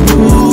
Ooh.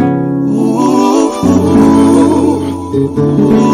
Ooh. Ooh.